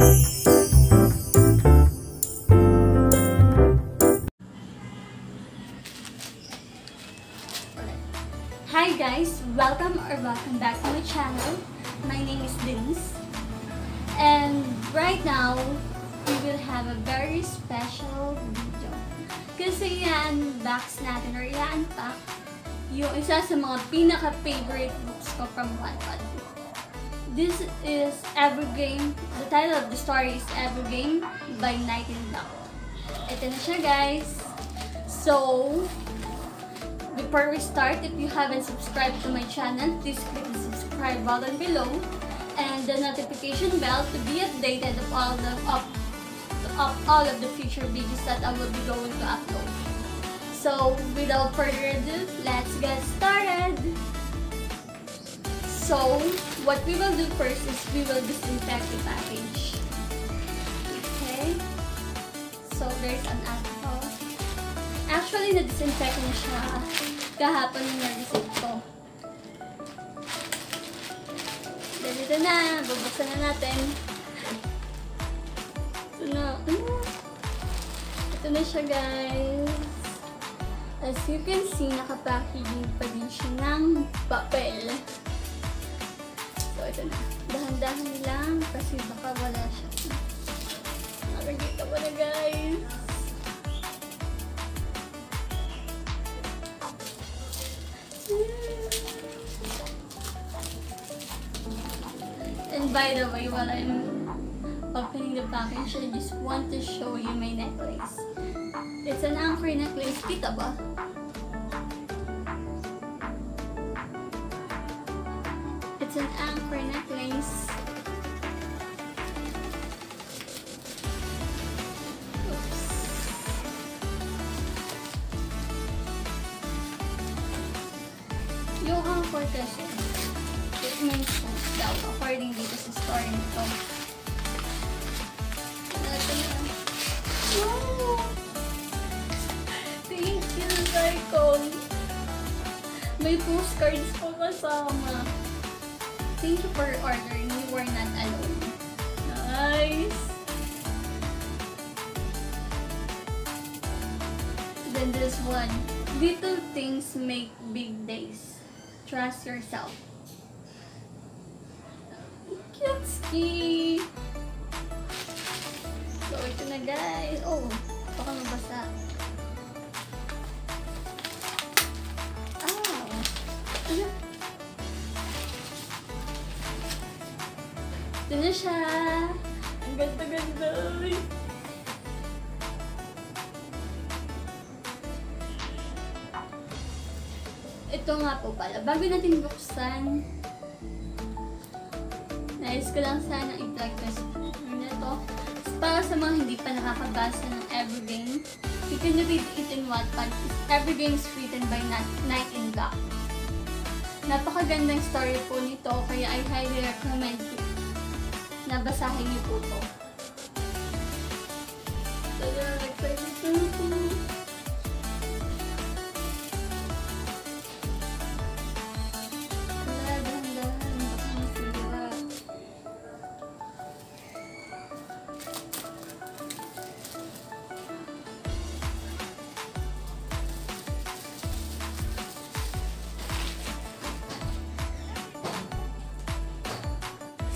Hi guys! Welcome or welcome back to my channel. My name is Denise. And right now, we will have a very special video. Kasi i-unbox natin or i-unpack yung isa sa mga pinaka-favorite books ko from Wattpad. This is Evergame. The title of the story is Evergame by Nightingale. Ito na siya guys. So, Before we start, if you haven't subscribed to my channel, please click the subscribe button below and the notification bell to be updated of all the of, of all of the future videos that I will be going to upload. So, without further ado, let's get So, what we will do first is we will disinfect the package. Okay? So, there's an alcohol. Actually, na-disinfect na siya kahapon yung na-receive ko. Then, ito na. Bubuksan na natin. Ito na. Ano? Ito na siya, guys. As you can see, nakapackaging pa din siya ng papel. Ito na. Dahan-dahan lang kasi baka wala siya. Nakakita mo na, guys. And by the way, while I'm opening the package, I just want to show you my necklace. It's an anchor necklace. Kita ba? Anchor kasi, it means hope daw, according dito sa story nito. Wow! Thank you, Zarkon! May postcards pa kasama. Thank you for ordering. You were not alone. Nice! Then there's one. Little things make big days. Trust yourself. Cutesky! So, ito na guys. Oh, baka mabasa. Ah! Ano? Ito na siya! Ang ganda-ganda! Ito nga po pala, bago natin buksan, nais ko lang sana i-plug na ito. Para sa mga hindi pa nakakabasa ng Evergame, you can read it in Wattpad. Evergame is written by Night in Black. Napakagandang story po nito, kaya I highly recommend you na basahin niyo po ito.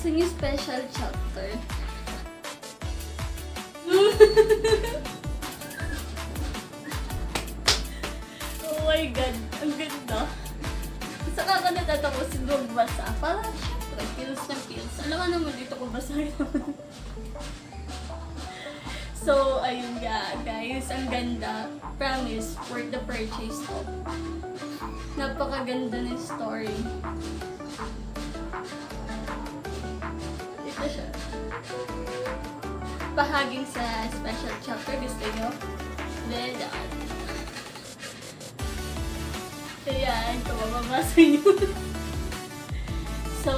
Sa new special chapter. oh my god, ang ganda. Saka ka natatapos magbasa. Parang syempre, feels na feels. Alam ka naman dito ko basahin So, ayun nga, guys. Ang ganda. Promise, for the purchase. Napakaganda ng story. Bahaging sa special chapter. Gusto nyo? Then, uh, Ayan, ito mababasa nyo. so,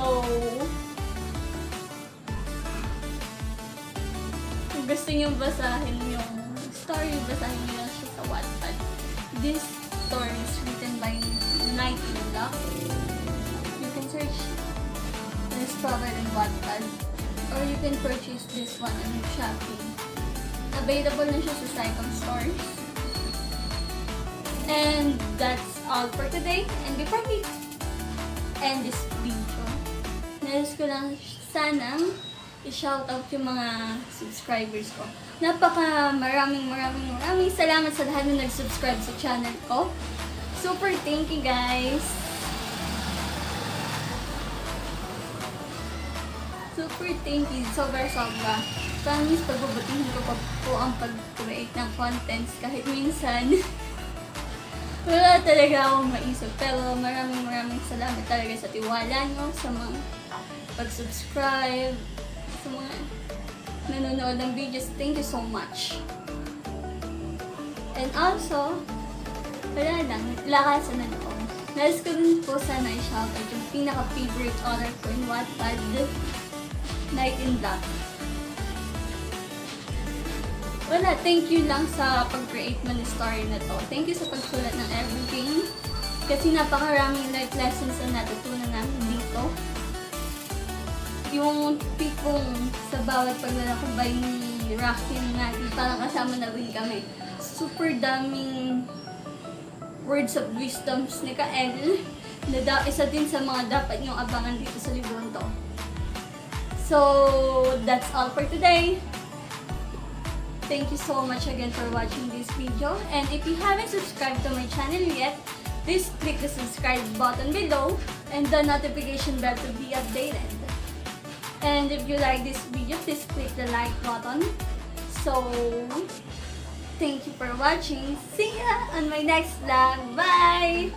kung gusto nyo basahin yung story, basahin nyo lang siya sa Wattpad. This story is written by Night in Luck. You can search and discover in Wattpad. Or you can purchase this one on Shopee. Available na siya sa Sycom stores. And that's all for today. And before we end this video, nais ko lang sanang i-shoutout yung mga subscribers ko. Napaka maraming maraming maraming salamat sa lahat na nag-subscribe sa channel ko. Super thank you guys! Super thank you. Sobra sobra. Promise, pagbubutihin ko pa po ang pag-create ng contents kahit minsan. wala talaga akong maisip. Pero maraming maraming salamat talaga sa tiwala nyo, sa mga pag-subscribe, sa mga nanonood ng videos. Thank you so much. And also, wala lang, lakasan na loob. Nais ko din po sana i-shoutout yung pinaka-favorite author ko in Wattpad, Night in Black. Wala, thank you lang sa pag-create mo ng story na to. Thank you sa pagsulat ng everything. Kasi napakaraming life lessons na natutunan namin dito. Yung tipong sa bawat paglalakbay ni Rocky and Nati, parang kasama na rin kami. Super daming words of wisdoms ni Kael na isa din sa mga dapat niyong abangan dito sa librong to. So, that's all for today. Thank you so much again for watching this video. And if you haven't subscribed to my channel yet, please click the subscribe button below and the notification bell to be updated. And if you like this video, please click the like button. So, thank you for watching. See ya on my next vlog. Bye!